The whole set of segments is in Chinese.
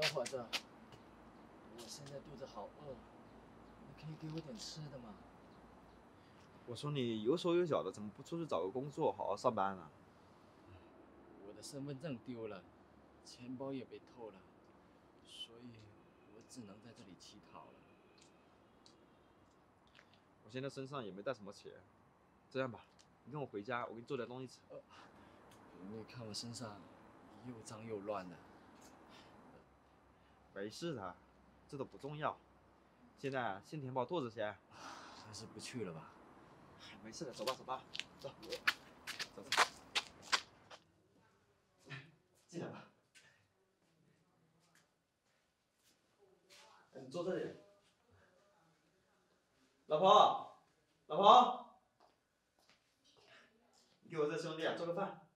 小伙子，我现在肚子好饿，你可以给我点吃的吗？我说你有手有脚的，怎么不出去找个工作，好好上班呢？我的身份证丢了，钱包也被偷了，所以我只能在这里乞讨了。我现在身上也没带什么钱，这样吧，你跟我回家，我给你做点东西吃。你看我身上又脏又乱的。没事的，这都不重要。现在先填饱肚子先。还是不去了吧？没事的，走吧走吧，走，走走。进来吧。哎，你坐这里。老婆，老婆，你给我这兄弟啊做个饭。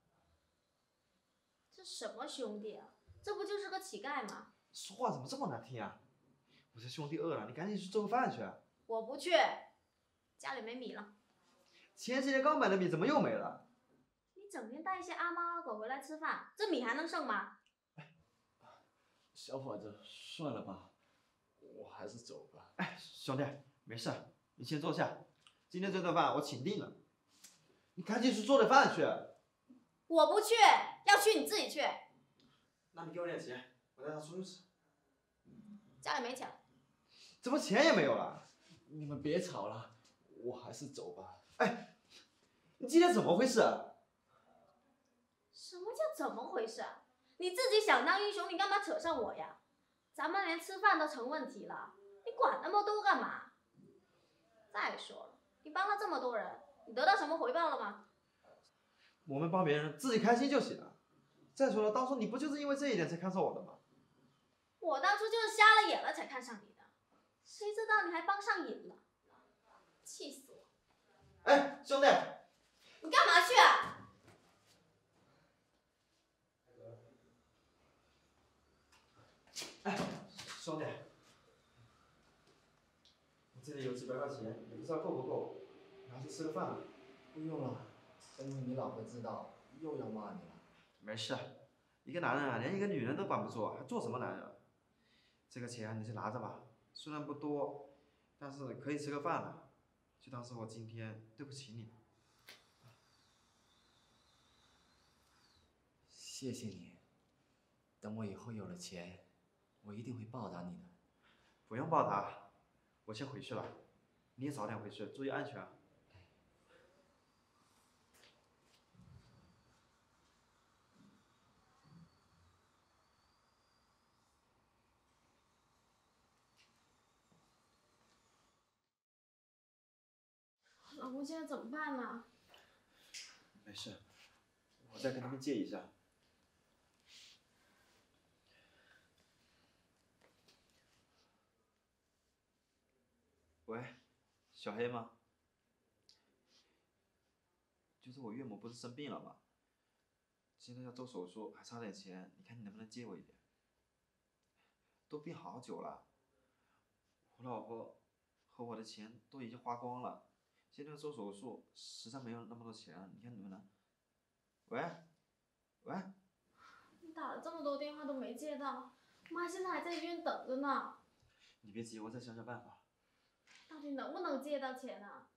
这什么兄弟啊？这不就是个乞丐吗？说话怎么这么难听啊！我这兄弟饿了，你赶紧去做个饭去。我不去，家里没米了。前几天刚买的米怎么又没了？你整天带一些阿猫阿狗回来吃饭，这米还能剩吗？小伙子，算了吧，我还是走吧。哎，兄弟，没事，你先坐下。今天这顿饭我请定了，你赶紧去做点饭去。我不去，要去你自己去。那你给我点钱。我带他出去吃。家里没钱了。怎么钱也没有了？你们别吵了，我还是走吧。哎，你今天怎么回事？什么叫怎么回事？你自己想当英雄，你干嘛扯上我呀？咱们连吃饭都成问题了，你管那么多干嘛？再说了，你帮了这么多人，你得到什么回报了吗？我们帮别人，自己开心就行了。再说了，当初你不就是因为这一点才看上我的吗？我当初就是瞎了眼了才看上你的，谁知道你还帮上瘾了，气死我！哎，兄弟，你干嘛去啊？哎，兄弟，我这里有几百块钱，也不知道够不够，拿去吃个饭。不用了，等会你老婆知道又要骂你了。没事，一个男人啊，连一个女人都管不住，还做什么男人？这个钱你就拿着吧，虽然不多，但是可以吃个饭了，就当是我今天对不起你。谢谢你，等我以后有了钱，我一定会报答你的。不用报答，我先回去了，你也早点回去，注意安全。我，现在怎么办呢？没事，我再跟他们借一下。喂，小黑吗？就是我岳母不是生病了吗？现在要做手术，还差点钱，你看你能不能借我一点？都病好久了，我老婆和我的钱都已经花光了。现在做手术实在没有那么多钱，你看能不能？喂，喂，你打了这么多电话都没接到，妈现在还在医院等着呢。你别急，我再想想办法。到底能不能借到钱啊？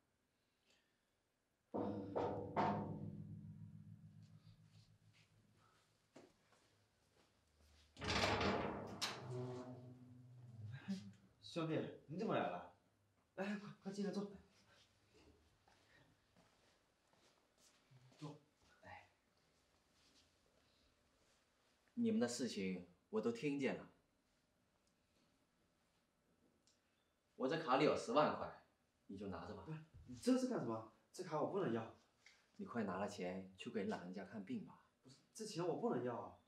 兄弟，你怎么来了？来，快快进来坐。你们的事情我都听见了，我这卡里有十万块，你就拿着吧。你这是干什么？这卡我不能要。你快拿了钱去给老人家看病吧。不是，这钱我不能要。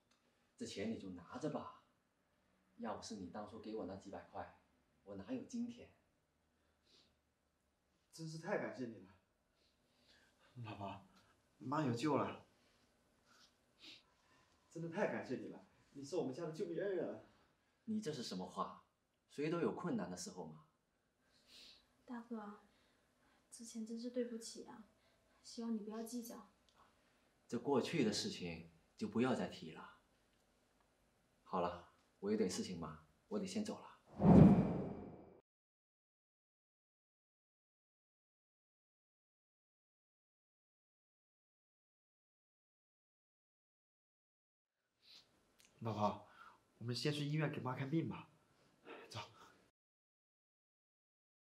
这钱你就拿着吧。要不是你当初给我那几百块，我哪有今天？真是太感谢你了，老婆，妈有救了。真的太感谢你了，你是我们家的救命恩人。你这是什么话？谁都有困难的时候嘛。大哥，之前真是对不起啊，希望你不要计较。这过去的事情就不要再提了。好了，我有点事情忙，我得先走了。老婆，我们先去医院给妈看病吧。